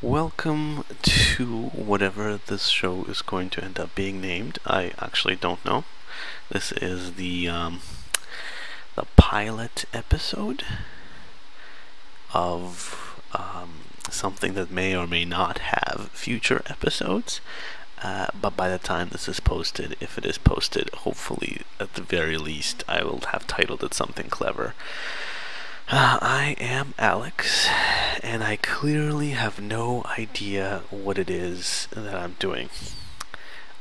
Welcome to whatever this show is going to end up being named. I actually don't know. This is the um, the pilot episode of um, something that may or may not have future episodes. Uh, but by the time this is posted, if it is posted, hopefully at the very least, I will have titled it something clever. Uh, I am Alex, and I clearly have no idea what it is that I'm doing.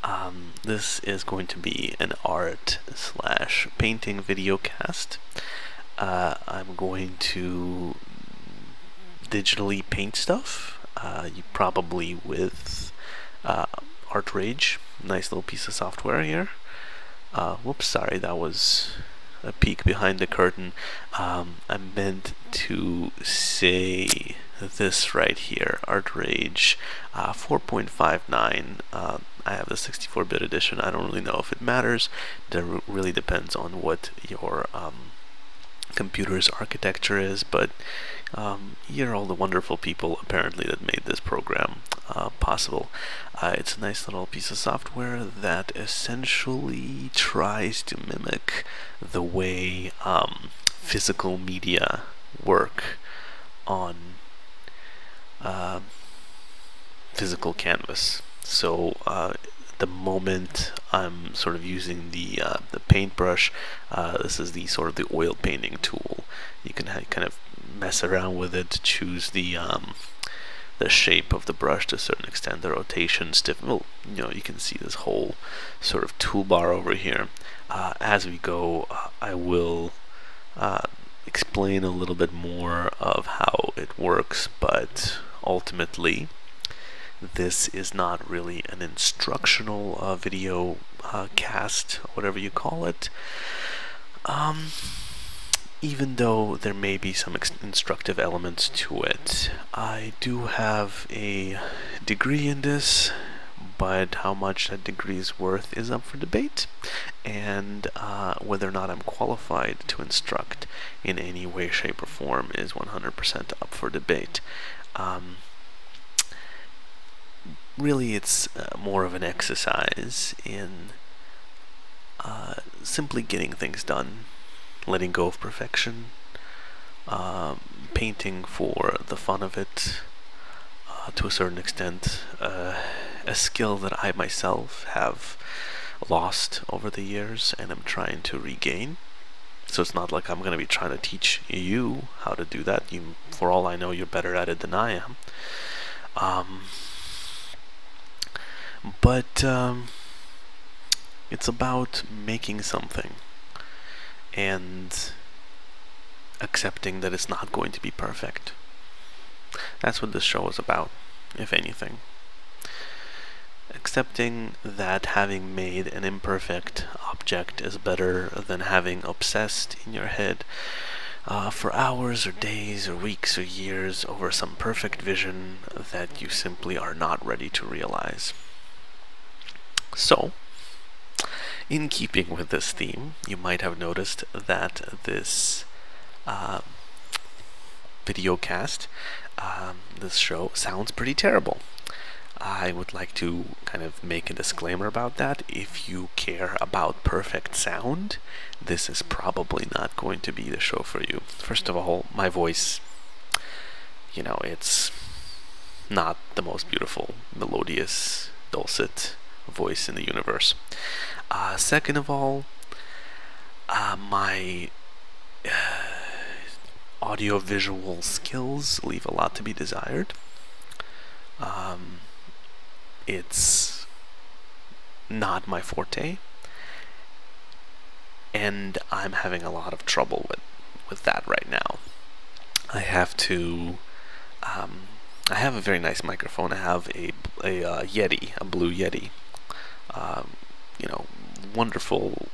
Um, this is going to be an art slash painting video cast. Uh, I'm going to digitally paint stuff, uh, probably with uh, ArtRage, nice little piece of software here. Uh, whoops, sorry, that was a peek behind the curtain. Um, I meant to say this right here, ArtRage uh, 4.59. Uh, I have the 64-bit edition. I don't really know if it matters. It really depends on what your um, computer's architecture is, but um, you're all the wonderful people apparently that made this program uh, possible. Uh, it's a nice little piece of software that essentially tries to mimic the way um, physical media work on uh, physical canvas. So uh, the moment I'm sort of using the uh, the paintbrush, uh, this is the sort of the oil painting tool. You can kind of mess around with it to choose the um, the shape of the brush to a certain extent, the rotation, stiff. Well, you know, you can see this whole sort of toolbar over here. Uh, as we go, uh, I will uh, explain a little bit more of how it works, but ultimately, this is not really an instructional uh, video uh, cast, whatever you call it. Um, even though there may be some instructive elements to it. I do have a degree in this, but how much that degree is worth is up for debate, and uh, whether or not I'm qualified to instruct in any way, shape, or form is 100% up for debate. Um, really, it's uh, more of an exercise in uh, simply getting things done letting go of perfection, um, painting for the fun of it, uh, to a certain extent, uh, a skill that I myself have lost over the years and I'm trying to regain. So it's not like I'm going to be trying to teach you how to do that. You, for all I know, you're better at it than I am. Um, but um, it's about making something and accepting that it's not going to be perfect. That's what this show is about, if anything. Accepting that having made an imperfect object is better than having obsessed in your head uh, for hours or days or weeks or years over some perfect vision that you simply are not ready to realize. So, in keeping with this theme, you might have noticed that this uh, video cast, um, this show, sounds pretty terrible. I would like to kind of make a disclaimer about that. If you care about perfect sound, this is probably not going to be the show for you. First of all, my voice, you know, it's not the most beautiful, melodious, dulcet voice in the universe. Uh, second of all, uh, my uh, audio-visual skills leave a lot to be desired. Um, it's not my forte, and I'm having a lot of trouble with with that right now. I have to. Um, I have a very nice microphone. I have a a uh, Yeti, a Blue Yeti. Um, you know, wonderful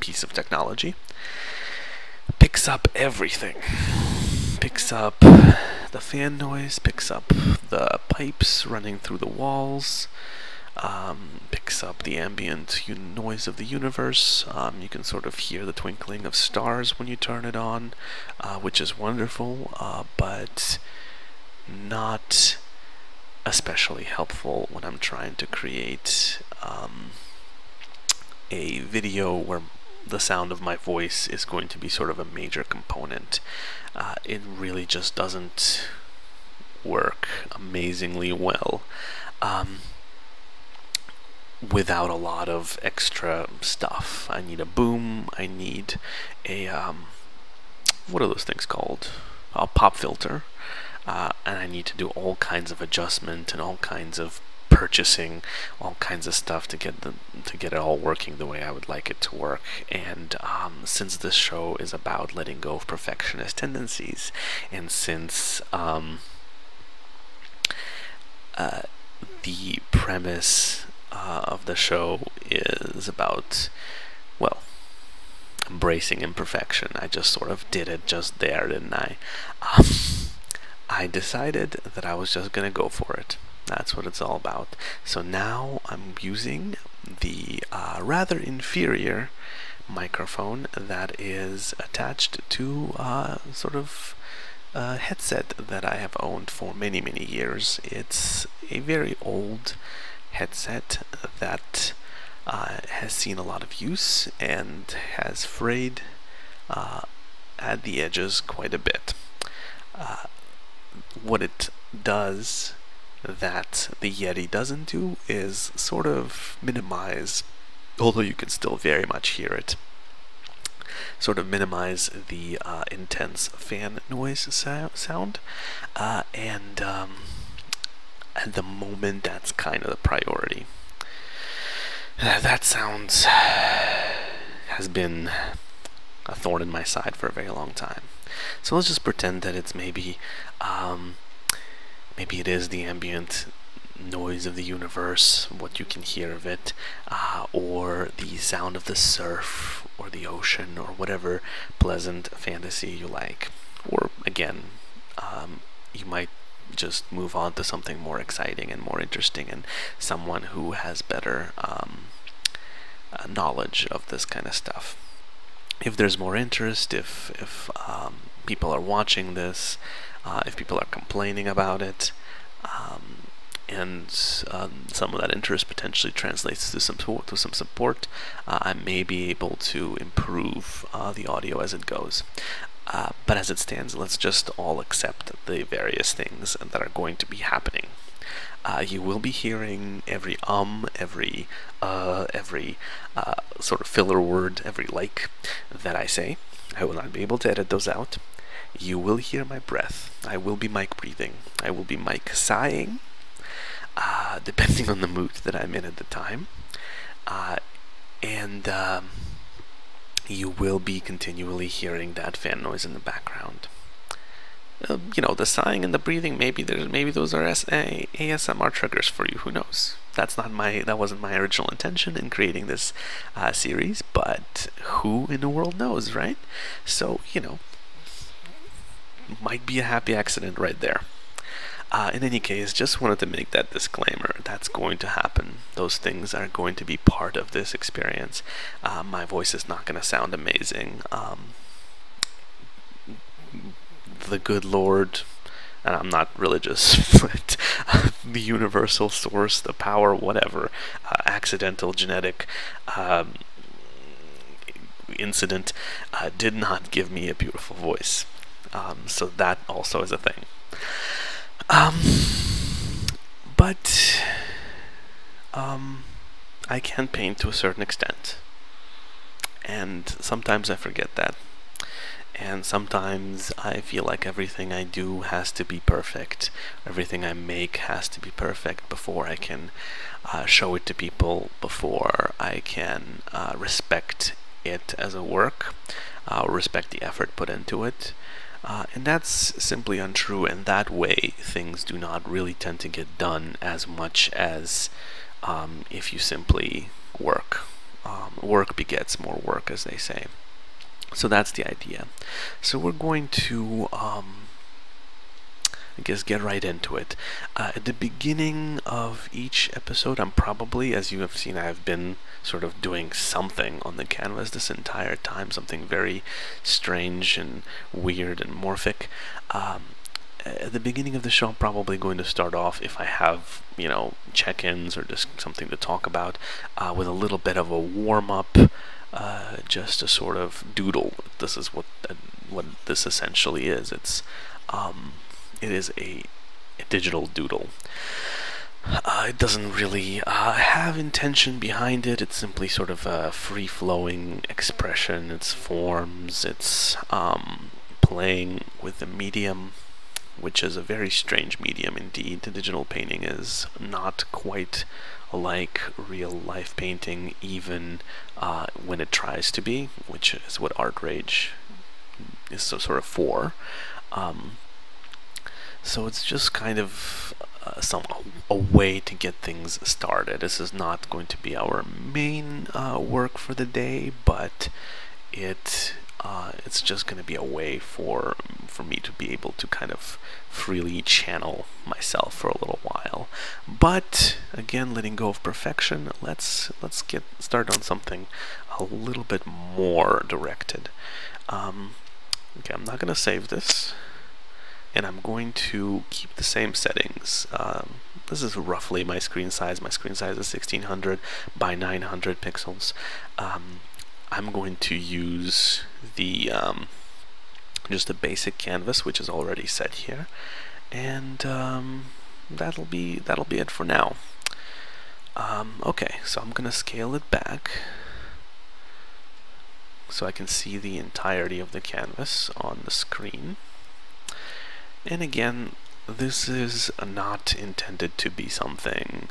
piece of technology. Picks up everything. Picks up the fan noise, picks up the pipes running through the walls, um, picks up the ambient noise of the universe. Um, you can sort of hear the twinkling of stars when you turn it on, uh, which is wonderful, uh, but not especially helpful when I'm trying to create um, a video where the sound of my voice is going to be sort of a major component. Uh, it really just doesn't work amazingly well um, without a lot of extra stuff. I need a boom, I need a, um, what are those things called? A pop filter. Uh, and I need to do all kinds of adjustment and all kinds of purchasing all kinds of stuff to get the to get it all working the way I would like it to work. And um, since this show is about letting go of perfectionist tendencies, and since um, uh, the premise uh, of the show is about well embracing imperfection. I just sort of did it just there, didn't I? Um, I decided that I was just gonna go for it. That's what it's all about. So now I'm using the uh, rather inferior microphone that is attached to uh, sort of a headset that I have owned for many many years. It's a very old headset that uh, has seen a lot of use and has frayed uh, at the edges quite a bit. Uh, what it does that the Yeti doesn't do is sort of minimize, although you can still very much hear it, sort of minimize the uh, intense fan noise sound. Uh, and um, at the moment, that's kind of the priority. That sounds has been a thorn in my side for a very long time. So let's just pretend that it's maybe um, maybe it is the ambient noise of the universe, what you can hear of it, uh, or the sound of the surf or the ocean or whatever pleasant fantasy you like. Or again, um, you might just move on to something more exciting and more interesting and someone who has better um, uh, knowledge of this kind of stuff. If there's more interest, if, if um, people are watching this, uh, if people are complaining about it, um, and um, some of that interest potentially translates to some support, to some support, uh, I may be able to improve uh, the audio as it goes. Uh, but as it stands, let's just all accept the various things that are going to be happening. Uh, you will be hearing every um, every uh, every uh, sort of filler word, every like that I say. I will not be able to edit those out. You will hear my breath. I will be mic breathing. I will be mic sighing, uh, depending on the mood that I'm in at the time. Uh, and um, you will be continually hearing that fan noise in the background. Uh, you know, the sighing and the breathing. Maybe there's maybe those are ASMR triggers for you. Who knows? That's not my that wasn't my original intention in creating this uh, series, but who in the world knows, right? So you know, might be a happy accident right there. Uh, in any case, just wanted to make that disclaimer. That's going to happen. Those things are going to be part of this experience. Uh, my voice is not going to sound amazing. Um, the good Lord, and I'm not religious, but the universal source, the power, whatever, uh, accidental genetic um, incident, uh, did not give me a beautiful voice. Um, so that also is a thing. Um, but um, I can paint to a certain extent, and sometimes I forget that. And sometimes I feel like everything I do has to be perfect. Everything I make has to be perfect before I can uh, show it to people, before I can uh, respect it as a work, uh, respect the effort put into it. Uh, and that's simply untrue, and that way things do not really tend to get done as much as um, if you simply work. Um, work begets more work, as they say. So that's the idea. So we're going to um, I guess get right into it. Uh, at the beginning of each episode, I'm probably, as you have seen, I have been sort of doing something on the canvas this entire time, something very strange and weird and morphic. Um, at the beginning of the show, I'm probably going to start off if I have, you know, check-ins or just something to talk about, uh, with a little bit of a warm-up, uh, just a sort of doodle. This is what what this essentially is. It's um, it is a, digital doodle. Uh, it doesn't really uh, have intention behind it. It's simply sort of a free-flowing expression. It's forms. It's um, playing with the medium, which is a very strange medium indeed. The digital painting is not quite like real-life painting, even uh, when it tries to be, which is what ArtRage is so sort of for. Um, so it's just kind of uh, some a way to get things started. This is not going to be our main uh, work for the day, but it uh, it's just going to be a way for for me to be able to kind of freely channel myself for a little while. But again, letting go of perfection, let's let's get started on something a little bit more directed. Um, okay, I'm not going to save this and I'm going to keep the same settings. Um, this is roughly my screen size. My screen size is 1600 by 900 pixels. Um, I'm going to use the um, just a basic canvas, which is already set here, and um, that'll be that'll be it for now. Um, okay, so I'm gonna scale it back so I can see the entirety of the canvas on the screen. And again, this is not intended to be something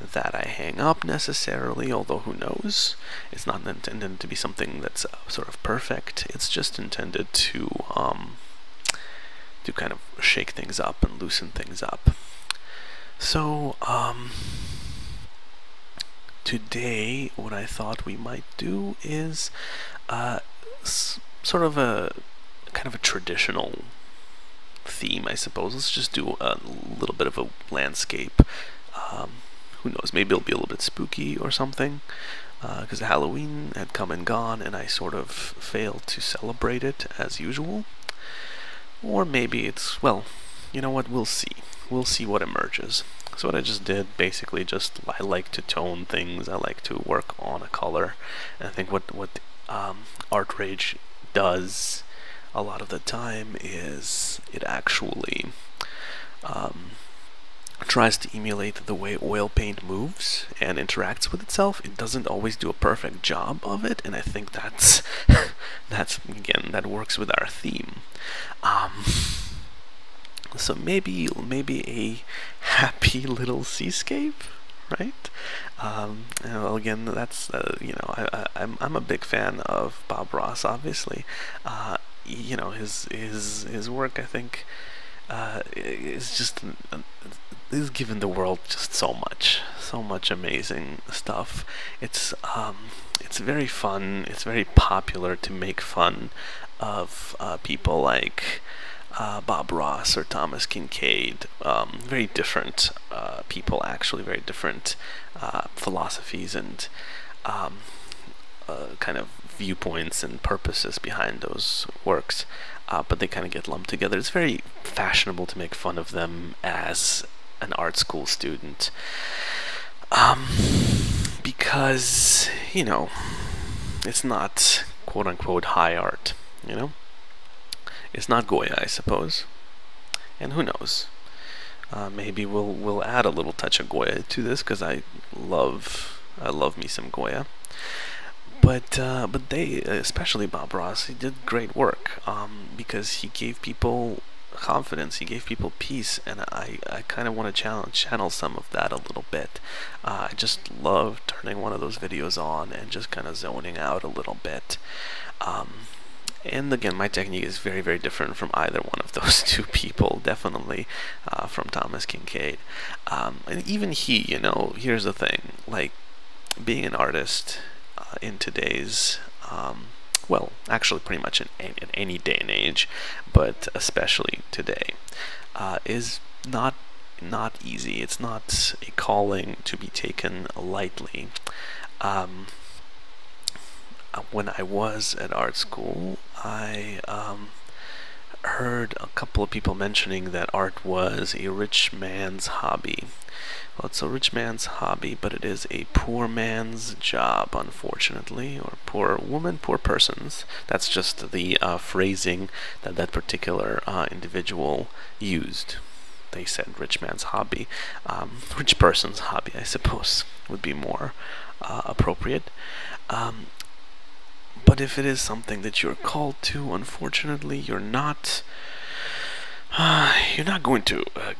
that I hang up necessarily, although who knows. It's not intended to be something that's uh, sort of perfect. It's just intended to um, to kind of shake things up and loosen things up. So, um, today, what I thought we might do is uh, sort of a kind of a traditional theme, I suppose. Let's just do a little bit of a landscape. Um, who knows? Maybe it'll be a little bit spooky or something. Because uh, Halloween had come and gone, and I sort of failed to celebrate it as usual. Or maybe it's, well, you know what? We'll see. We'll see what emerges. So what I just did, basically, just I like to tone things. I like to work on a color. And I think what what um, ArtRage does a lot of the time is it actually um, tries to emulate the way oil paint moves and interacts with itself. It doesn't always do a perfect job of it, and I think that's that's again that works with our theme. Um, so maybe maybe a happy little seascape, right? Um, well, again, that's uh, you know I, I, I'm I'm a big fan of Bob Ross, obviously. Uh, you know his his his work I think uh, is just is given the world just so much so much amazing stuff. It's um it's very fun. It's very popular to make fun of uh, people like uh, Bob Ross or Thomas Kinkade. Um, very different uh, people actually very different uh, philosophies and um, uh, kind of viewpoints and purposes behind those works, uh, but they kind of get lumped together. It's very fashionable to make fun of them as an art school student. Um, because, you know, it's not quote unquote high art, you know? It's not Goya, I suppose. And who knows? Uh, maybe we'll we'll add a little touch of Goya to this because I love I love me some Goya but uh, but they, especially Bob Ross, he did great work um, because he gave people confidence, he gave people peace, and I, I kind of want to challenge, channel some of that a little bit. Uh, I just love turning one of those videos on and just kind of zoning out a little bit. Um, and again, my technique is very, very different from either one of those two people, definitely uh, from Thomas Kinkade. Um, and even he, you know, here's the thing, like, being an artist in today's um, well, actually, pretty much in, in, any day and age, but especially today, uh, is not not easy. It's not a calling to be taken lightly. Um, uh, when I was at art school, I um, heard a couple of people mentioning that art was a rich man's hobby. Well, it's a rich man's hobby, but it is a poor man's job, unfortunately, or poor woman, poor person's. That's just the uh, phrasing that that particular uh, individual used. They said rich man's hobby. Um, rich person's hobby, I suppose, would be more uh, appropriate. Um, but if it is something that you're called to, unfortunately, you're not. you're not going to uh,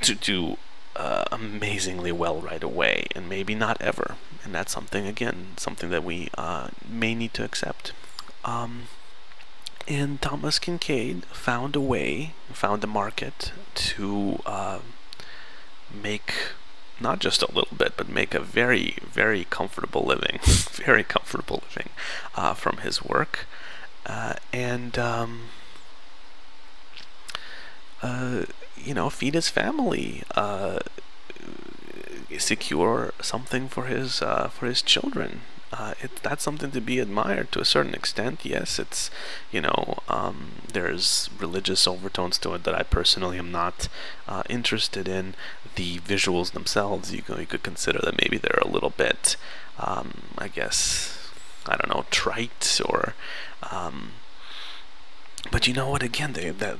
to do uh, amazingly well right away, and maybe not ever. And that's something, again, something that we uh, may need to accept. Um, and Thomas Kinkade found a way, found a market to uh, make not just a little bit, but make a very, very comfortable living, very comfortable living uh, from his work. Uh, and um, uh, you know, feed his family, uh, secure something for his uh, for his children. Uh, it, that's something to be admired to a certain extent. Yes, it's you know um, there's religious overtones to it that I personally am not interested in. The visuals themselves, you, you could consider that maybe they're a little bit, um, I guess, I don't know, trite or. Um, but you know what? Again, they, that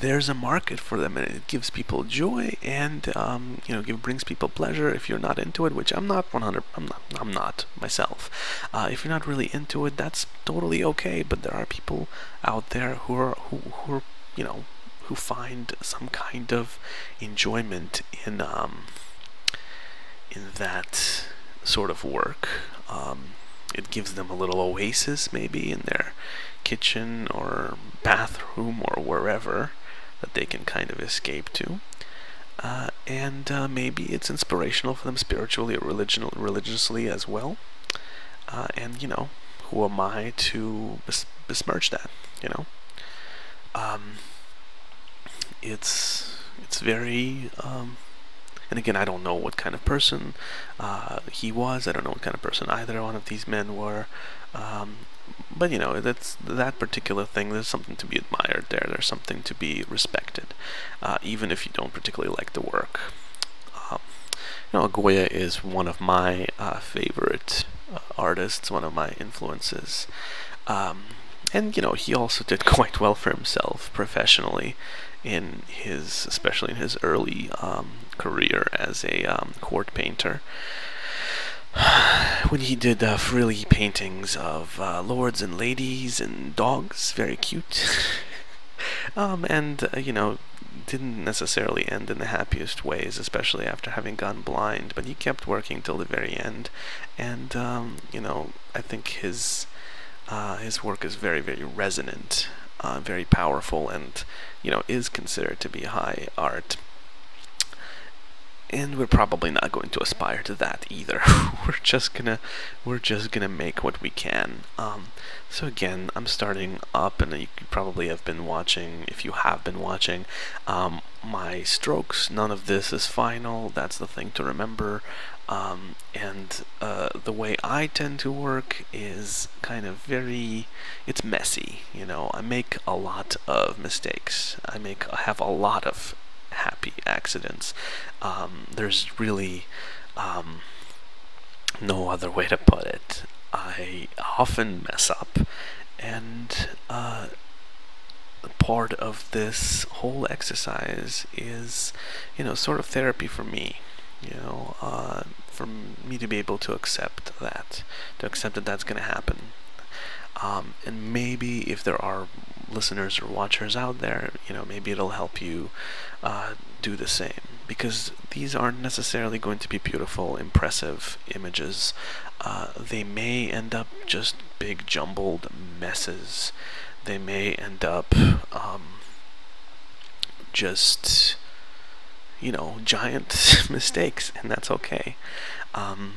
there's a market for them and it gives people joy and um, you know give, brings people pleasure if you're not into it which I'm not 100 I'm not I'm not myself uh, if you're not really into it that's totally okay but there are people out there who are who, who are you know who find some kind of enjoyment in um, in that sort of work um, it gives them a little oasis maybe in their kitchen or bathroom or wherever that they can kind of escape to. Uh, and uh, maybe it's inspirational for them spiritually or religion, religiously as well. Uh, and you know, who am I to bes besmirch that? You know, um, it's it's very. Um, and again, I don't know what kind of person uh, he was. I don't know what kind of person either one of these men were. Um, but you know that's that particular thing there's something to be admired there there's something to be respected uh, even if you don't particularly like the work um, you know Goya is one of my uh, favorite uh, artists one of my influences um, and you know he also did quite well for himself professionally in his especially in his early um, career as a um, court painter when he did uh, frilly paintings of uh, lords and ladies and dogs, very cute. um, and, uh, you know, didn't necessarily end in the happiest ways, especially after having gone blind, but he kept working till the very end. And, um, you know, I think his, uh, his work is very, very resonant, uh, very powerful, and, you know, is considered to be high art and we're probably not going to aspire to that either. we're just gonna we're just gonna make what we can. Um, so again, I'm starting up, and you probably have been watching. If you have been watching, um, my strokes. None of this is final. That's the thing to remember. Um, and uh, the way I tend to work is kind of very, it's messy, you know. I make a lot of mistakes. I make, I have a lot of happy accidents. Um, there's really um, no other way to put it. I often mess up, and uh, part of this whole exercise is, you know, sort of therapy for me. You know, uh, for me to be able to accept that, to accept that that's going to happen. Um, and maybe if there are listeners or watchers out there, you know, maybe it'll help you uh, do the same because these aren't necessarily going to be beautiful, impressive images. Uh, they may end up just big jumbled messes. They may end up um, just, you know, giant mistakes, and that's okay. Um,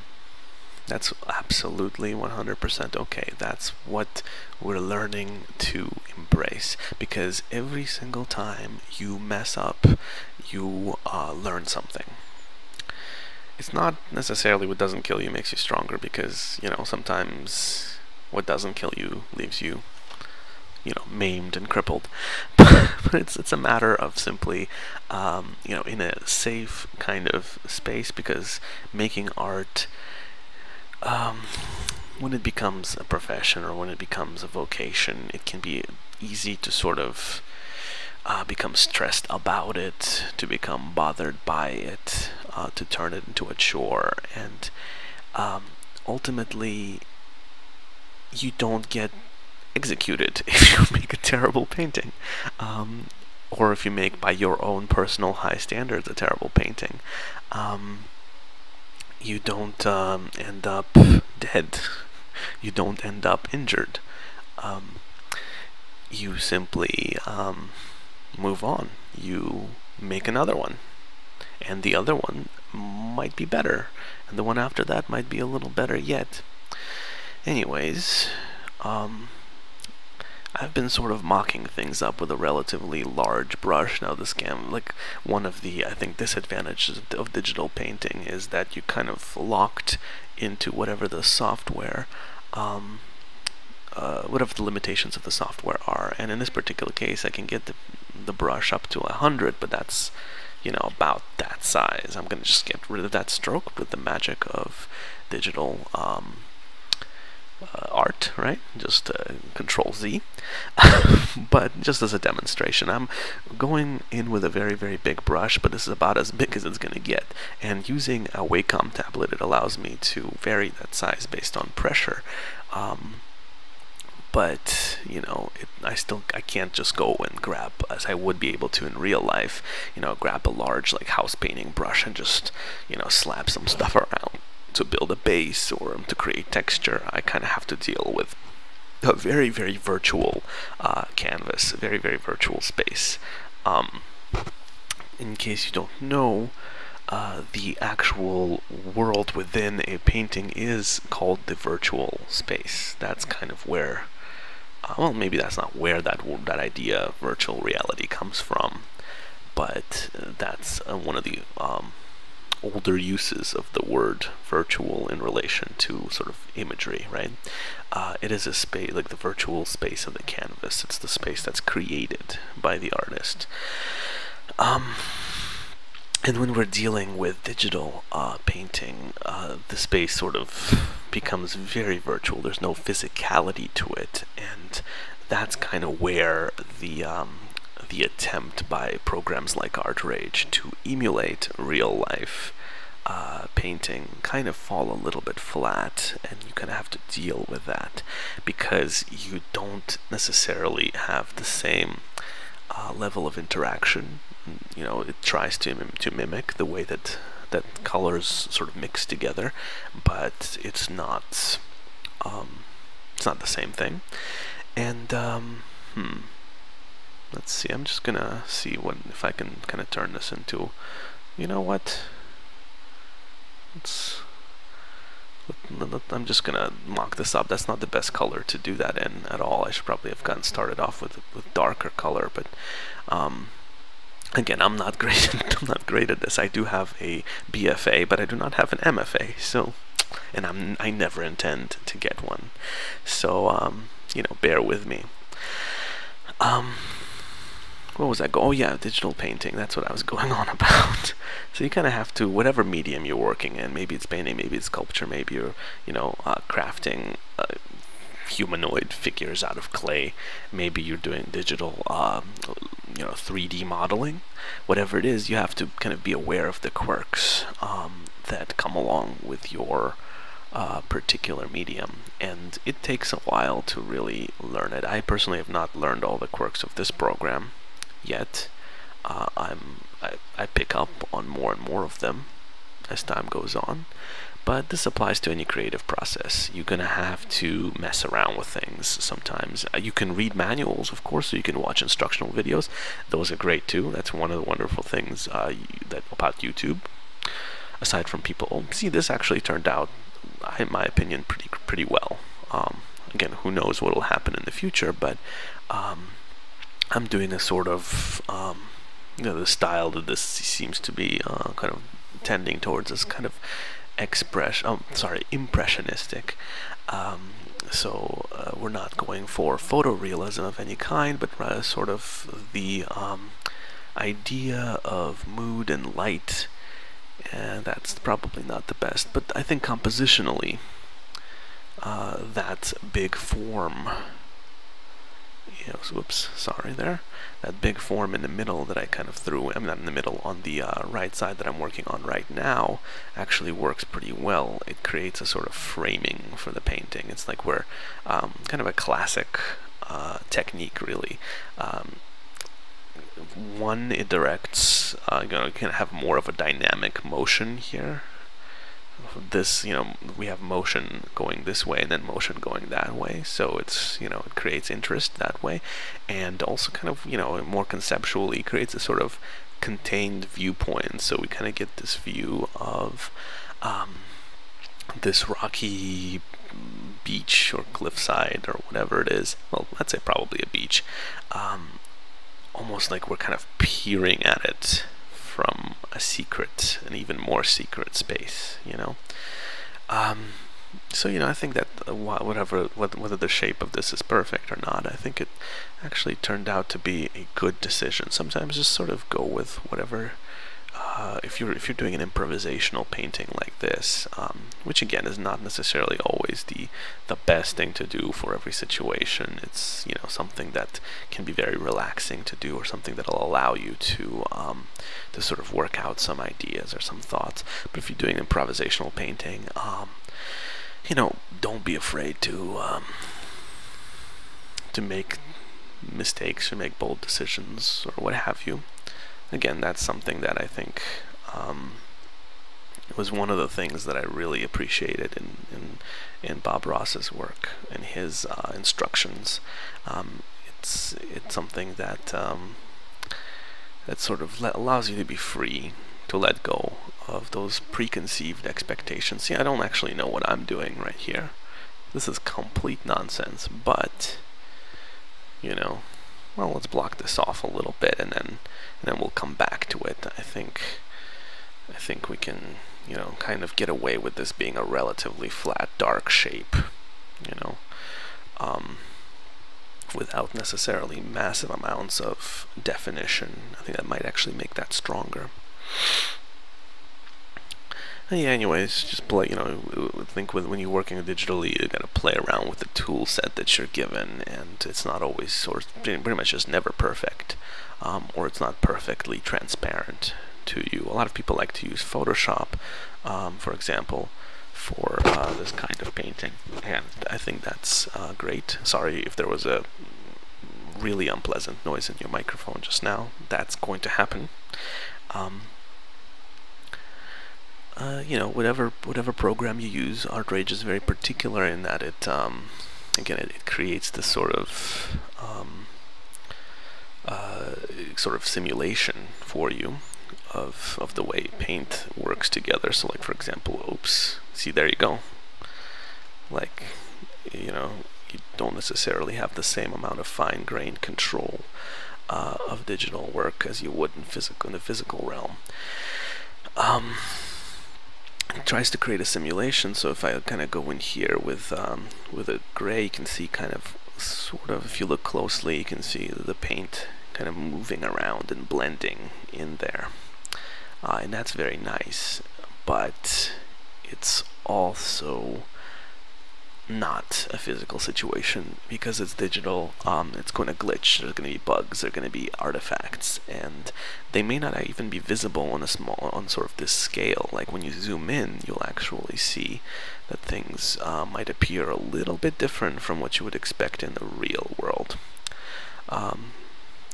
that's absolutely 100% okay. That's what we're learning to embrace because every single time you mess up, you uh, learn something. It's not necessarily what doesn't kill you makes you stronger because, you know, sometimes what doesn't kill you leaves you you know maimed and crippled. but it's it's a matter of simply um, you know in a safe kind of space because making art um, when it becomes a profession or when it becomes a vocation, it can be easy to sort of uh, become stressed about it, to become bothered by it, uh, to turn it into a chore, and um, ultimately, you don't get executed if you make a terrible painting. Um, or if you make by your own personal high standards a terrible painting. Um, you don't um, end up dead. You don't end up injured. Um, you simply um, move on. You make another one. And the other one might be better. And the one after that might be a little better yet. Anyways, um, I've been sort of mocking things up with a relatively large brush. Now the scam, like one of the, I think, disadvantages of digital painting is that you kind of locked into whatever the software, um, uh, whatever the limitations of the software are. And in this particular case, I can get the, the brush up to a hundred, but that's, you know, about that size. I'm gonna just get rid of that stroke with the magic of digital um, uh, art, right? Just uh, Control Z. but just as a demonstration, I'm going in with a very, very big brush, but this is about as big as it's going to get. And using a Wacom tablet, it allows me to vary that size based on pressure. Um, but you know it, I still I can't just go and grab as I would be able to in real life you know grab a large like house painting brush and just you know slap some stuff around to build a base or to create texture, I kind of have to deal with a very, very virtual uh, canvas, a very, very virtual space. Um, in case you don't know, uh, the actual world within a painting is called the virtual space. That's kind of where, uh, well, maybe that's not where that that idea of virtual reality comes from, but that's uh, one of the um, older uses of the word virtual in relation to sort of imagery, right? Uh, it is a space, like the virtual space of the canvas. It's the space that's created by the artist. Um, and when we're dealing with digital uh, painting, uh, the space sort of becomes very virtual. There's no physicality to it, and that's kind of where the um, the attempt by programs like ArtRage to emulate real life uh, painting kind of fall a little bit flat and you kind of have to deal with that because you don't necessarily have the same uh, level of interaction you know it tries to mim to mimic the way that that colors sort of mix together but it's not um, it's not the same thing. And um, hmm let's see I'm just gonna see what if I can kind of turn this into you know what? Let's I'm just gonna mock this up. That's not the best color to do that in at all. I should probably have gotten started off with with darker color but um, again I'm not great I'm not great at this. I do have a BFA but I do not have an MFA so and I'm I never intend to get one. So um, you know bear with me. Um, what was that? Go oh yeah, digital painting. That's what I was going on about. so you kind of have to, whatever medium you're working in, maybe it's painting, maybe it's sculpture, maybe you're, you know, uh, crafting uh, humanoid figures out of clay. Maybe you're doing digital, um, you know, 3D modeling. Whatever it is, you have to kind of be aware of the quirks um, that come along with your uh, particular medium and it takes a while to really learn it. I personally have not learned all the quirks of this program yet. Uh, I'm I, I pick up on more and more of them as time goes on. But this applies to any creative process. You're gonna have to mess around with things sometimes. Uh, you can read manuals, of course, so you can watch instructional videos. Those are great too. That's one of the wonderful things uh, that about YouTube. Aside from people, oh, see, this actually turned out, in my opinion, pretty pretty well. Um, again, who knows what will happen in the future, but um, I'm doing a sort of, um, you know, the style that this seems to be uh, kind of tending towards is kind of expression, oh, sorry, impressionistic. Um, so uh, we're not going for photorealism of any kind, but rather sort of the um, idea of mood and light. And that's probably not the best, but I think compositionally, uh, that big form know, whoops, sorry there, that big form in the middle that I kind of threw, I mean not in the middle, on the uh, right side that I'm working on right now, actually works pretty well. It creates a sort of framing for the painting. It's like we're um, kind of a classic uh, technique, really. Um, one, it directs, uh, you know, can have more of a dynamic motion here, this, you know, we have motion going this way and then motion going that way. So it's, you know, it creates interest that way. And also kind of, you know, more conceptually creates a sort of contained viewpoint. So we kind of get this view of um, this rocky beach or cliffside or whatever it is. Well, let's say probably a beach. Um, almost like we're kind of peering at it from a secret, an even more secret space, you know. Um, so you know, I think that uh, whatever whether the shape of this is perfect or not, I think it actually turned out to be a good decision. Sometimes just sort of go with whatever uh, if you're if you're doing an improvisational painting like this, um, which again is not necessarily always the the best thing to do for every situation. It's you know something that can be very relaxing to do, or something that'll allow you to um, to sort of work out some ideas or some thoughts. But if you're doing improvisational painting, um, you know, don't be afraid to um, to make mistakes or make bold decisions or what have you again, that's something that I think um, was one of the things that I really appreciated in in, in Bob Ross's work and his uh, instructions. Um, it's it's something that um, that sort of allows you to be free to let go of those preconceived expectations. See, I don't actually know what I'm doing right here. This is complete nonsense, but you know, well, let's block this off a little bit and then then we'll come back to it. I think I think we can, you know, kind of get away with this being a relatively flat, dark shape, you know, um, without necessarily massive amounts of definition. I think that might actually make that stronger. yeah, anyways, just play, you know, I think with, when you're working digitally, you gotta play around with the tool set that you're given, and it's not always, sort pretty much just never perfect um, or it's not perfectly transparent to you. A lot of people like to use Photoshop, um, for example, for uh, this kind of painting, and I think that's uh, great. Sorry if there was a really unpleasant noise in your microphone just now. That's going to happen. Um, uh, you know, whatever whatever program you use, ArtRage is very particular in that it, um, again, it, it, creates this sort of um, uh, sort of simulation for you of, of the way paint works together. So like for example, oops, see there you go. Like, you know, you don't necessarily have the same amount of fine-grained control uh, of digital work as you would in physical in the physical realm. Um, it tries to create a simulation. So if I kind of go in here with um, with a gray, you can see kind of sort of, if you look closely, you can see the paint kind of moving around and blending in there. Uh, and that's very nice, but it's also not a physical situation because it's digital. Um, it's going to glitch. There's going to be bugs. There's going to be artifacts. And they may not even be visible on a small on sort of this scale. Like when you zoom in you'll actually see that things uh, might appear a little bit different from what you would expect in the real world um,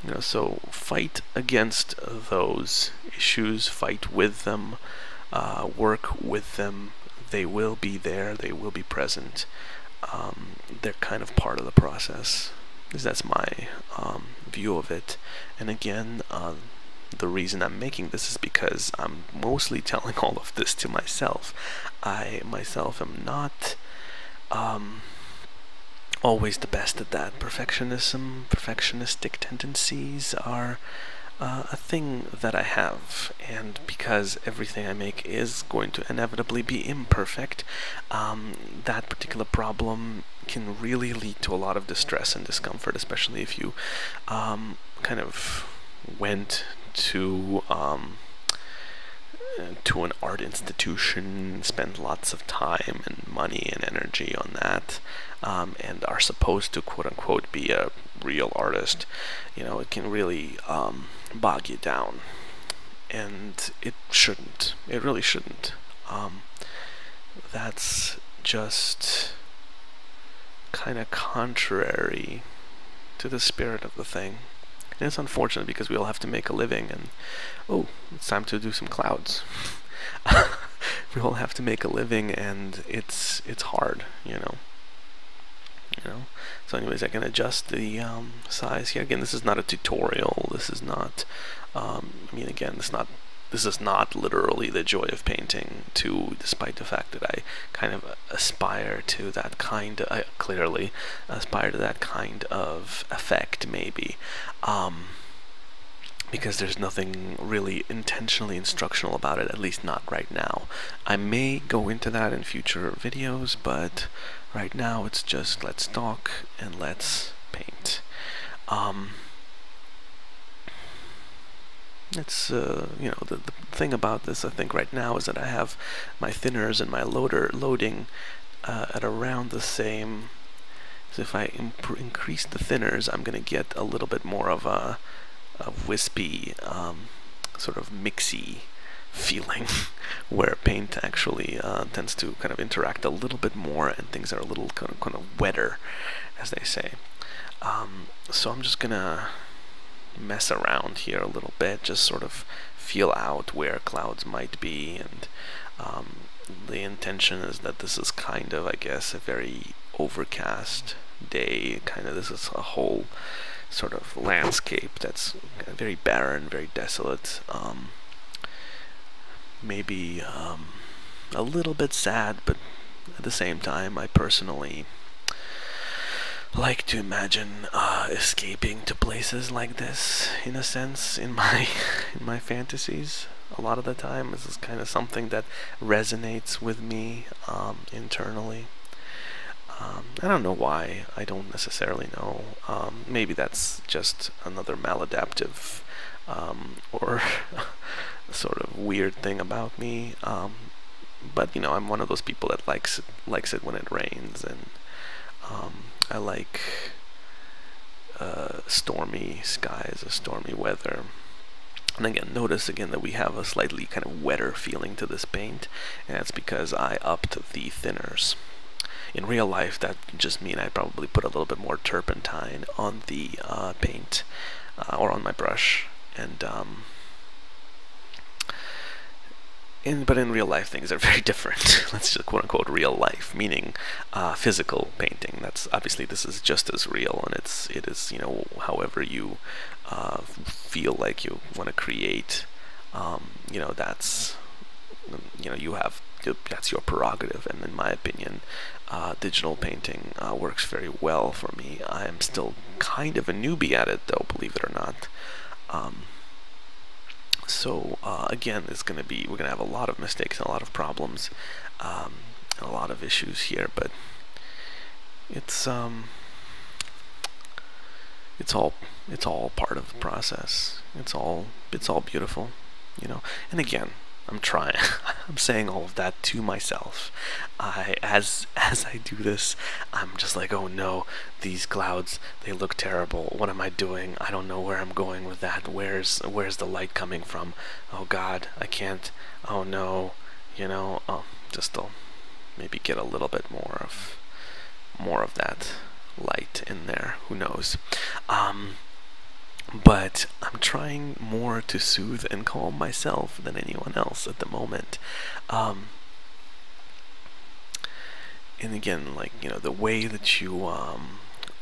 you know so fight against those issues fight with them uh, work with them they will be there, they will be present. Um, they're kind of part of the process. That's my um, view of it. And again, uh, the reason I'm making this is because I'm mostly telling all of this to myself. I myself am not um, always the best at that. Perfectionism, perfectionistic tendencies are uh, a thing that I have, and because everything I make is going to inevitably be imperfect, um, that particular problem can really lead to a lot of distress and discomfort, especially if you um, kind of went to um, to an art institution, spend lots of time and money and energy on that, um, and are supposed to quote unquote be a real artist, you know, it can really um, bog you down. And it shouldn't. It really shouldn't. Um, that's just kind of contrary to the spirit of the thing. And it's unfortunate because we all have to make a living and oh, it's time to do some clouds. we all have to make a living and it's it's hard, you know. You know. So anyways, I can adjust the um, size here. Again, this is not a tutorial. This is not um, I mean again, it's not this is not literally the joy of painting too despite the fact that I kind of aspire to that kind of, I clearly aspire to that kind of effect maybe. Um, because there's nothing really intentionally instructional about it at least not right now. I may go into that in future videos but right now it's just let's talk and let's paint. Um, it's uh, you know the, the thing about this I think right now is that I have my thinners and my loader loading uh, at around the same so if I increase the thinners I'm gonna get a little bit more of a, a wispy um, sort of mixy feeling where paint actually uh, tends to kind of interact a little bit more and things are a little kind of, kind of wetter as they say. Um, so I'm just gonna mess around here a little bit, just sort of feel out where clouds might be. And um, the intention is that this is kind of I guess a very overcast day. Kind of this is a whole sort of landscape that's very barren very desolate. Um, maybe um, a little bit sad but at the same time I personally like to imagine uh, escaping to places like this in a sense in my in my fantasies. A lot of the time this is kind of something that resonates with me um, internally. Um, I don't know why. I don't necessarily know. Um, maybe that's just another maladaptive um, or sort of weird thing about me. Um, but you know I'm one of those people that likes likes it when it rains and um, I like uh, stormy skies, a stormy weather. And again, notice again that we have a slightly kind of wetter feeling to this paint, and that's because I upped the thinners. In real life, that just mean I probably put a little bit more turpentine on the uh, paint, uh, or on my brush, and um, in, but in real life things are very different. Let's just quote unquote real life, meaning uh, physical painting. That's obviously this is just as real, and it's it is you know however you uh, feel like you want to create. Um, you know that's you know you have that's your prerogative, and in my opinion, uh, digital painting uh, works very well for me. I am still kind of a newbie at it, though, believe it or not. Um, so uh, again, it's going to be we're going to have a lot of mistakes and a lot of problems, um, and a lot of issues here. But it's um, it's all it's all part of the process. It's all it's all beautiful, you know. And again, I'm trying. I'm saying all of that to myself. I as as I do this, I'm just like, oh no, these clouds, they look terrible. What am I doing? I don't know where I'm going with that. Where's where's the light coming from? Oh god, I can't. Oh no, you know, oh, just to maybe get a little bit more of more of that light in there. Who knows? Um but I'm trying more to soothe and calm myself than anyone else at the moment. Um, and again, like you know, the way that you um,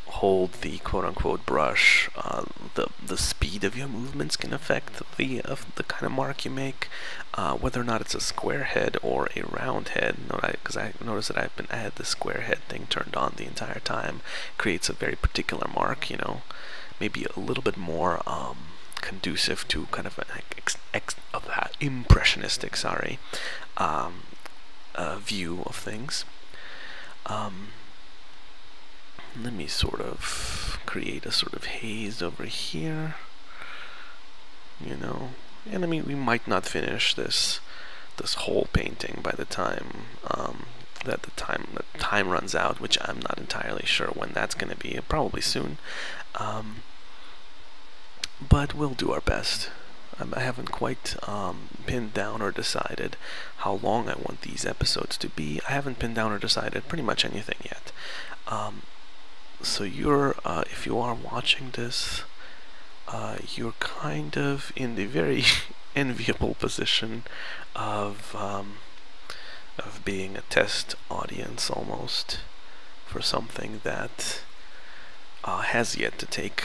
hold the quote-unquote brush, uh, the the speed of your movements can affect the uh, the kind of mark you make, uh, whether or not it's a square head or a round head. Because I, I noticed that I've been I had the square head thing turned on the entire time, creates a very particular mark, you know maybe a little bit more um, conducive to kind of an ex, ex, of that impressionistic, sorry, um, uh, view of things. Um, let me sort of create a sort of haze over here. You know, and I mean we might not finish this this whole painting by the time um, that the time the time runs out, which I'm not entirely sure when that's going to be. Probably soon, um, but we'll do our best. I haven't quite um, pinned down or decided how long I want these episodes to be. I haven't pinned down or decided pretty much anything yet. Um, so you're, uh, if you are watching this, uh, you're kind of in the very enviable position of um, of being a test audience almost for something that uh, has yet to take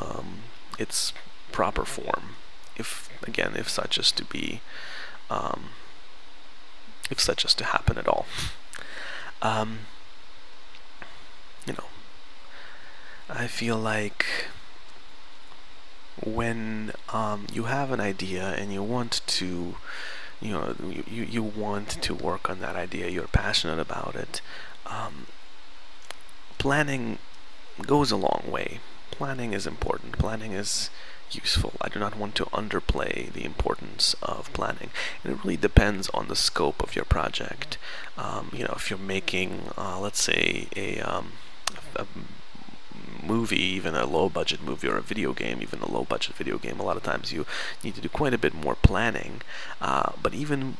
um, its proper form. If again, if such is to be, um, if such is to happen at all. Um, you know, I feel like when um, you have an idea and you want to you know you, you want to work on that idea you're passionate about it um, planning goes a long way. Planning is important. Planning is useful. I do not want to underplay the importance of planning. And it really depends on the scope of your project. Um, you know if you're making uh, let's say a, um, a movie, even a low budget movie or a video game, even a low budget video game, a lot of times you need to do quite a bit more planning. Uh, but even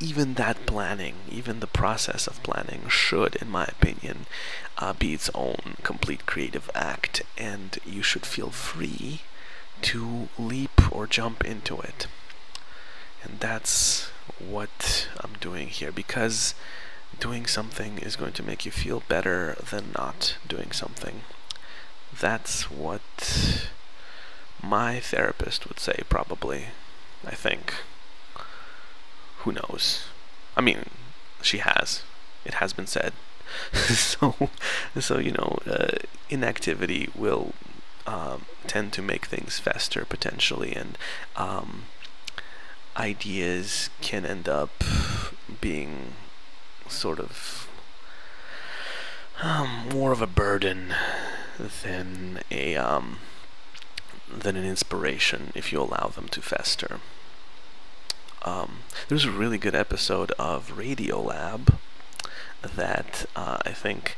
even that planning, even the process of planning, should, in my opinion, uh, be its own complete creative act, and you should feel free to leap or jump into it. And that's what I'm doing here because doing something is going to make you feel better than not doing something. That's what my therapist would say, probably. I think. Who knows? I mean, she has. It has been said. so, so you know, uh, inactivity will um, tend to make things fester potentially, and um, ideas can end up being sort of um, more of a burden than a um, than an inspiration if you allow them to fester. Um, there's a really good episode of Radiolab that uh, I think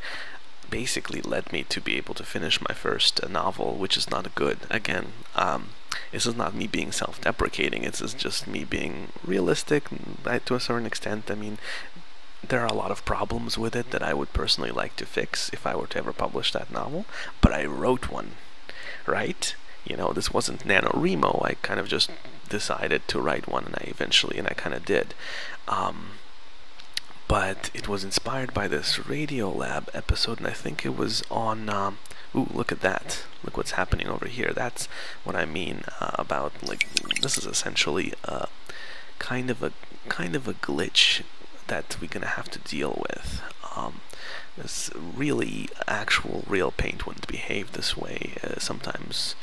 basically led me to be able to finish my first novel, which is not good. Again, um, this is not me being self-deprecating. It's is just me being realistic to a certain extent. I mean, there are a lot of problems with it that I would personally like to fix if I were to ever publish that novel, but I wrote one, right? You know, this wasn't NaNoWriMo, I kind of just decided to write one and I eventually, and I kind of did. Um, but it was inspired by this Radiolab episode, and I think it was on, um, ooh, look at that. Look what's happening over here. That's what I mean uh, about, like, this is essentially uh, kind of a kind of a glitch that we're gonna have to deal with. Um, this really actual real paint wouldn't behave this way. Uh, sometimes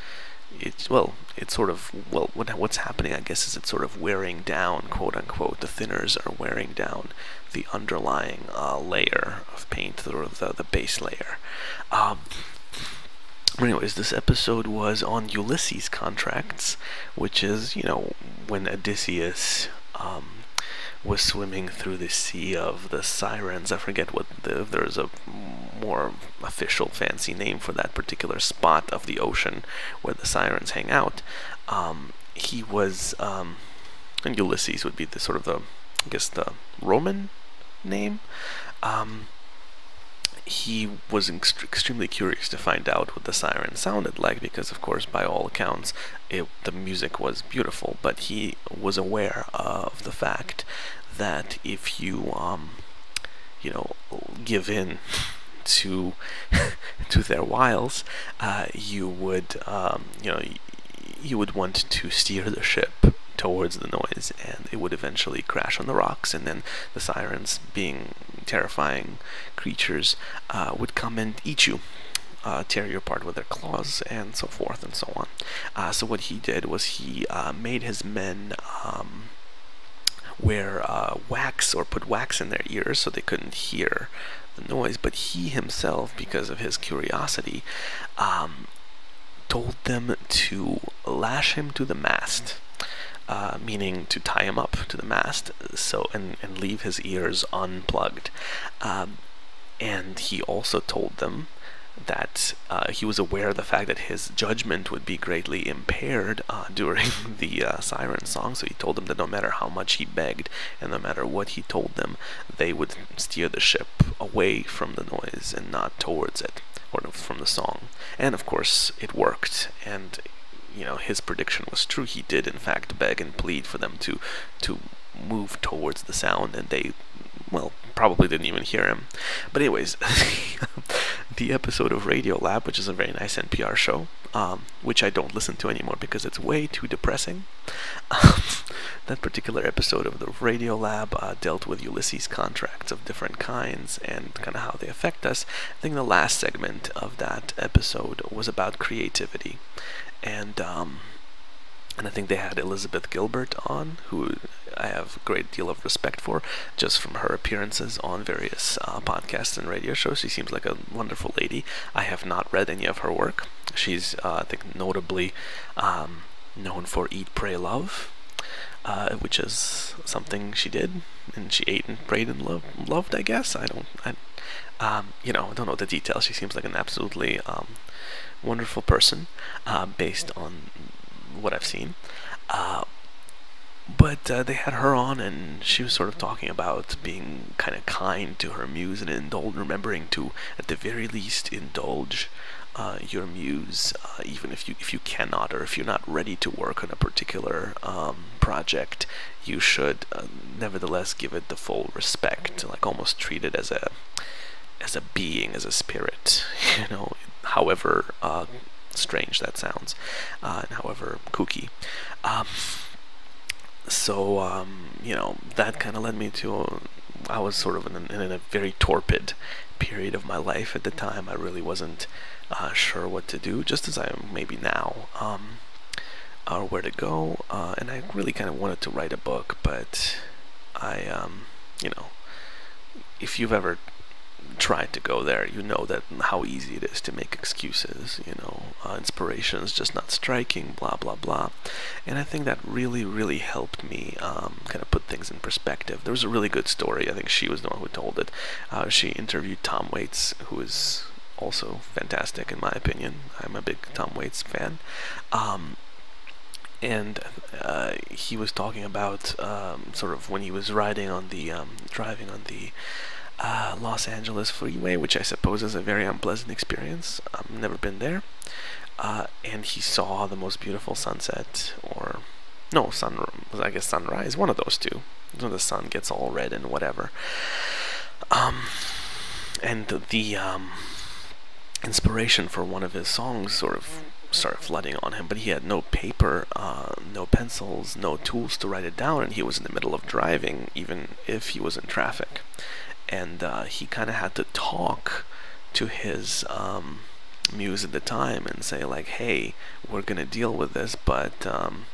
it's well, it's sort of well, what, what's happening, I guess, is it's sort of wearing down, quote unquote. The thinners are wearing down the underlying uh, layer of paint, the, the, the base layer. Um, anyways, this episode was on Ulysses contracts, which is, you know, when Odysseus um, was swimming through the sea of the sirens. I forget what the, there's a more official fancy name for that particular spot of the ocean where the sirens hang out. Um, he was, um, and Ulysses would be the sort of the, I guess the Roman name. Um, he was ext extremely curious to find out what the siren sounded like because of course by all accounts it, the music was beautiful. But he was aware of the fact that if you um you know give in to to their wiles uh, you would um, you know you would want to steer the ship towards the noise and it would eventually crash on the rocks and then the sirens being terrifying creatures uh, would come and eat you uh, tear you apart with their claws and so forth and so on. Uh, so what he did was he uh, made his men um, wear uh, wax or put wax in their ears so they couldn't hear the noise. But he himself, because of his curiosity, um, told them to lash him to the mast. Uh, meaning to tie him up to the mast so and, and leave his ears unplugged um, and he also told them that uh, he was aware of the fact that his judgment would be greatly impaired uh, during the uh, siren song. So he told them that no matter how much he begged and no matter what he told them, they would steer the ship away from the noise and not towards it or from the song. And of course, it worked. And you know his prediction was true. He did in fact beg and plead for them to to move towards the sound, and they well probably didn't even hear him. But anyways, the episode of Radiolab, which is a very nice NPR show, um, which I don't listen to anymore because it's way too depressing. that particular episode of the Radiolab uh, dealt with Ulysses contracts of different kinds and kind of how they affect us. I think the last segment of that episode was about creativity, and um, and I think they had Elizabeth Gilbert on, who I have a great deal of respect for, just from her appearances on various uh, podcasts and radio shows. She seems like a wonderful lady. I have not read any of her work. She's, uh, I think, notably um, known for Eat, Pray, Love, uh, which is something she did, and she ate and prayed and lo- loved. I guess I don't, I, um, you know, I don't know the details. She seems like an absolutely um, wonderful person, uh, based on what I've seen. Uh, but uh, they had her on, and she was sort of talking about being kind of kind to her muse and indulge, remembering to, at the very least, indulge uh, your muse, uh, even if you if you cannot or if you're not ready to work on a particular um, project, you should uh, nevertheless give it the full respect, like almost treat it as a as a being, as a spirit, you know, however uh, strange that sounds, uh, and however kooky. Um, so um, you know that kind of led me to I was sort of in in a, very torpid period of my life at the time. I really wasn't uh, sure what to do, just as I am maybe now, um, or where to go. Uh, and I really kind of wanted to write a book, but I, um, you know, if you've ever tried to go there, you know that how easy it is to make excuses, you know, uh, inspiration is just not striking, blah, blah, blah. And I think that really, really helped me um, kind of put things in perspective. There was a really good story. I think she was the one who told it. Uh, she interviewed Tom Waits, who is also fantastic in my opinion. I'm a big Tom Waits fan. Um, and uh, he was talking about um, sort of when he was riding on the um, driving on the uh, Los Angeles freeway, which I suppose is a very unpleasant experience. I've never been there. Uh, and he saw the most beautiful sunset, or no, sun. I guess sunrise. One of those two. When the sun gets all red and whatever. Um, and the um, inspiration for one of his songs sort of started flooding on him, but he had no paper, uh, no pencils, no tools to write it down, and he was in the middle of driving, even if he was in traffic and uh, he kind of had to talk to his um, muse at the time and say like, "Hey, we're gonna deal with this, but um,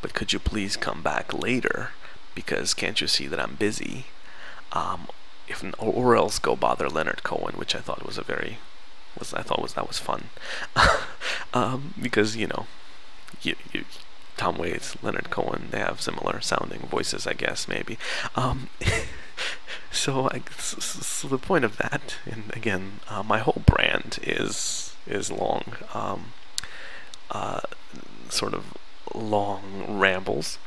but could you please come back later? Because can't you see that I'm busy? Um, if or else go bother Leonard Cohen, which I thought was a very was I thought was that was fun, um, because you know, you, you Tom Waits, Leonard Cohen, they have similar sounding voices, I guess maybe. Um, so, I, so the point of that, and again, uh, my whole brand is is long, um, uh, sort of long rambles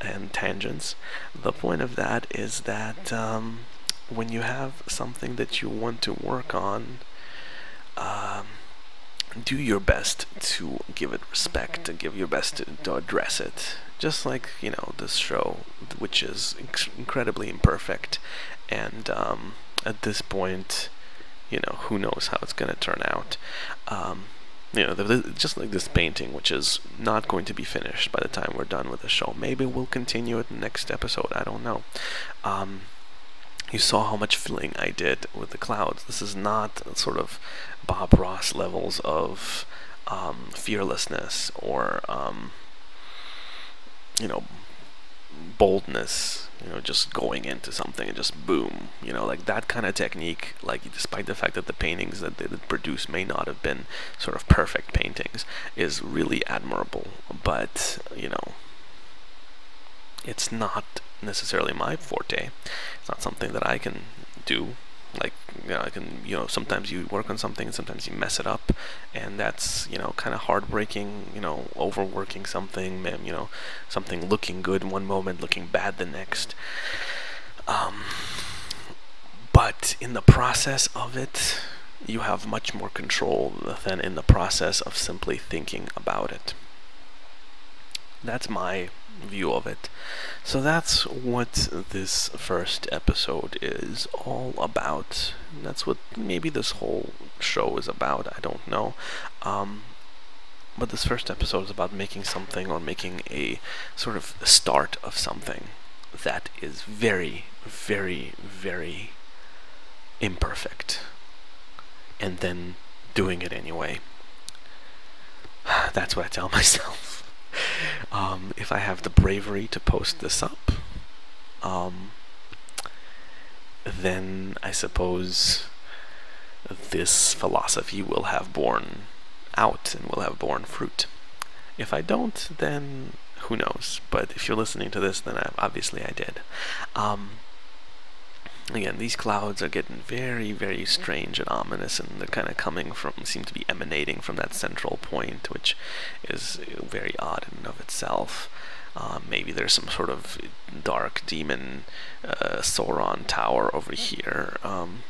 and tangents. The point of that is that um, when you have something that you want to work on, um, do your best to give it respect, to give your best to, to address it. Just like, you know, this show, which is inc incredibly imperfect and um, at this point, you know, who knows how it's going to turn out. Um, you know, just like this painting, which is not going to be finished by the time we're done with the show. Maybe we'll continue it the next episode. I don't know. Um, you saw how much filling I did with the clouds. This is not sort of Bob Ross levels of um, fearlessness or um, you know boldness you know just going into something and just boom you know like that kind of technique like despite the fact that the paintings that they produced may not have been sort of perfect paintings is really admirable but you know it's not necessarily my forte. It's not something that I can do. Like you know, I can you know sometimes you work on something and sometimes you mess it up and that's you know kind of heartbreaking you know overworking something you know something looking good one moment looking bad the next. Um, but in the process of it you have much more control than in the process of simply thinking about it. That's my view of it. So that's what this first episode is all about. That's what maybe this whole show is about. I don't know. Um, but this first episode is about making something or making a sort of start of something that is very, very, very imperfect. And then doing it anyway. That's what I tell myself um, if I have the bravery to post this up, um, then I suppose this philosophy will have borne out and will have borne fruit. If I don't, then who knows? But if you're listening to this, then I, obviously I did. Um, again, these clouds are getting very, very strange and ominous, and they're kind of coming from, seem to be emanating from that central point, which is very odd in and of itself. Uh, maybe there's some sort of dark demon uh, Sauron tower over here, um,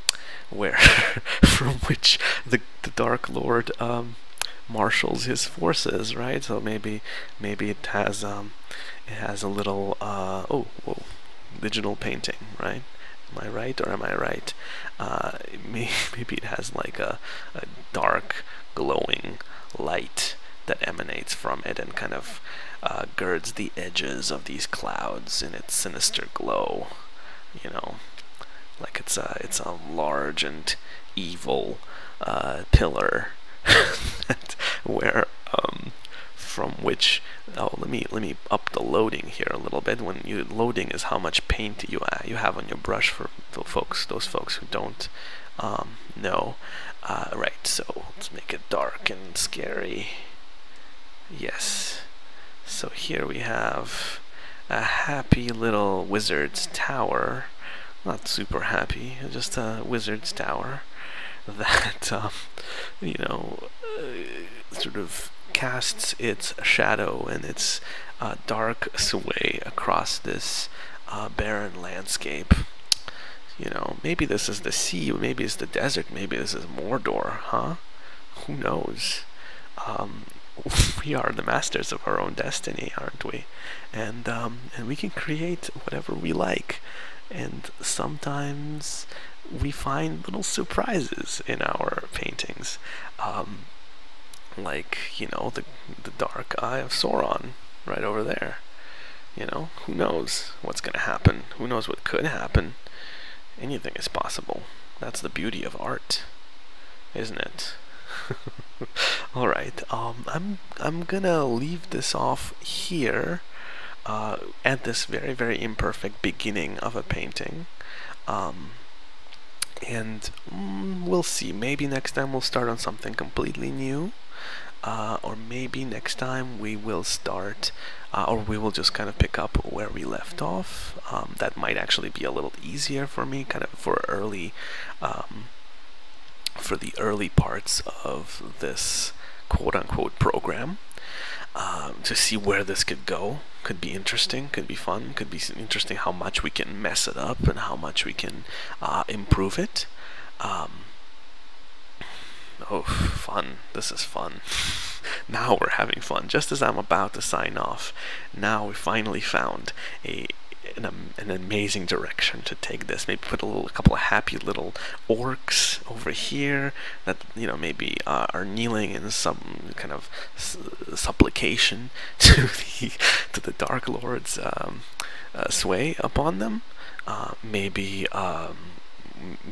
where from which the the Dark Lord um, marshals his forces, right? So maybe maybe it has um, it has a little uh, oh whoa digital painting, right? Am I right or am I right? Uh, maybe it has like a, a dark, glowing light that emanates from it and kind of uh, girds the edges of these clouds in its sinister glow. You know, like it's a it's a large and evil uh, pillar where um, from which oh let me let me up the loading here a little bit. When you loading is how much paint you uh, you have on your brush for the folks those folks who don't um, know. Uh, right so let's make it dark and scary. Yes. So here we have a happy little wizard's tower. Not super happy just a wizard's tower that um, you know uh, sort of casts its shadow and its uh, dark sway across this uh, barren landscape. You know, maybe this is the sea, maybe it's the desert, maybe this is Mordor, huh? Who knows? Um, we are the masters of our own destiny, aren't we? And um, and we can create whatever we like. And sometimes we find little surprises in our paintings. Um, like you know the the dark eye of Sauron right over there. You know, who knows what's going to happen? Who knows what could happen? Anything is possible. That's the beauty of art, isn't it? All right. Um, I'm I'm gonna leave this off here. Uh, at this very very imperfect beginning of a painting. Um, and mm, we'll see. Maybe next time we'll start on something completely new uh, or maybe next time we will start uh, or we will just kind of pick up where we left off. Um, that might actually be a little easier for me kind of for early um, for the early parts of this quote-unquote program um, to see where this could go. Could be interesting could be fun could be interesting how much we can mess it up and how much we can uh, improve it. Um, Oh, fun. This is fun. now we're having fun. Just as I'm about to sign off, now we finally found a an, an amazing direction to take this. Maybe put a little, a couple of happy little orcs over here that you know maybe uh, are kneeling in some kind of supplication to the to the Dark Lords. Um, uh, sway upon them. Uh, maybe um,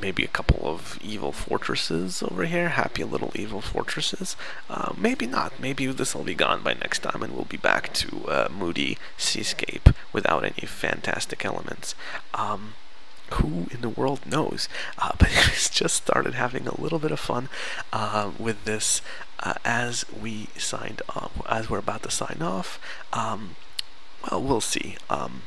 maybe a couple of evil fortresses over here, happy little evil fortresses. Uh, maybe not. Maybe this will be gone by next time, and we'll be back to uh, moody seascape without any fantastic elements. Um, who in the world knows? Uh, but it's just started having a little bit of fun uh, with this uh, as we signed off, as we're about to sign off. Um, well, we'll see. Um,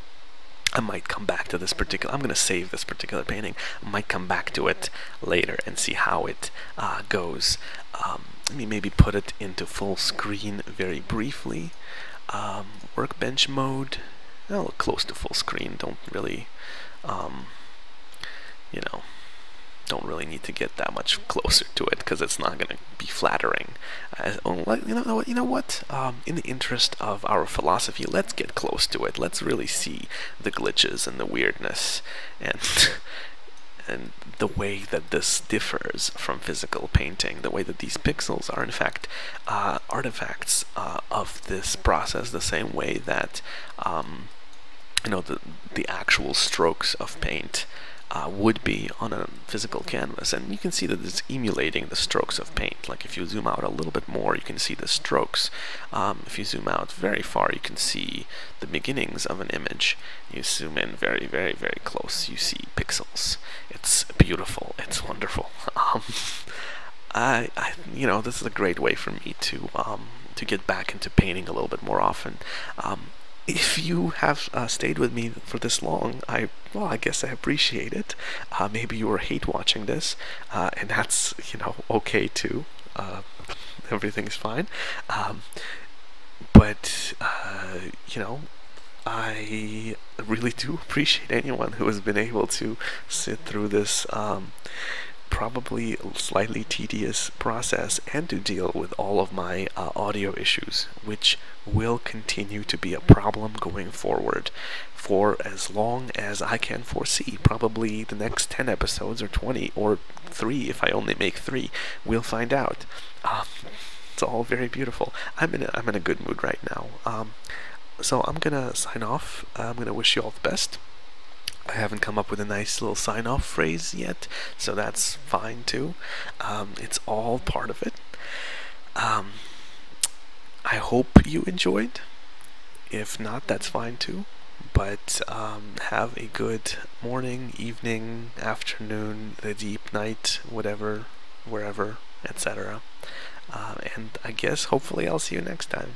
I might come back to this particular. I'm going to save this particular painting. I might come back to it later and see how it uh, goes. Um, let me maybe put it into full screen very briefly. Um, workbench mode. I'll close to full screen. Don't really, um, you know, don't really need to get that much closer to it because it's not going to be flattering. As, oh, you know what? You know what? Um, in the interest of our philosophy, let's get close to it. Let's really see the glitches and the weirdness and and the way that this differs from physical painting, the way that these pixels are in fact uh, artifacts uh, of this process, the same way that um, you know the the actual strokes of paint uh, would be on a physical canvas. And you can see that it's emulating the strokes of paint. Like if you zoom out a little bit more you can see the strokes. Um, if you zoom out very far you can see the beginnings of an image. You zoom in very very very close you see pixels. It's beautiful. It's wonderful. Um, I, I you know this is a great way for me to um, to get back into painting a little bit more often. Um, if you have uh, stayed with me for this long, I well, I guess I appreciate it. Uh, maybe you were hate watching this, uh, and that's you know okay too. Uh, everything's fine. Um, but uh, you know, I really do appreciate anyone who has been able to sit through this. Um, probably slightly tedious process and to deal with all of my uh, audio issues, which will continue to be a problem going forward for as long as I can foresee. Probably the next 10 episodes or 20 or 3 if I only make 3. We'll find out. Um, it's all very beautiful. I'm in a, I'm in a good mood right now. Um, so I'm gonna sign off. I'm gonna wish you all the best. I haven't come up with a nice little sign off phrase yet, so that's fine too. Um, it's all part of it. Um, I hope you enjoyed. If not, that's fine too. But um, have a good morning, evening, afternoon, the deep night, whatever, wherever, etc. Uh, and I guess hopefully I'll see you next time.